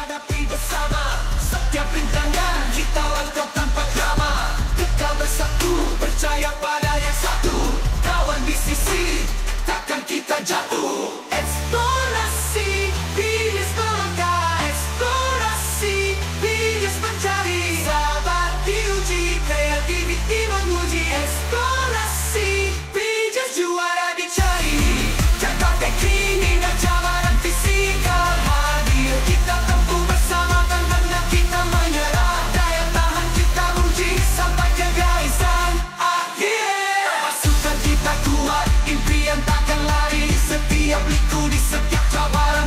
hadapi bersama. Setiap rintangan kita langkah tanpa drama. Kekal bersatu, percaya pada aplico di setiap cabaran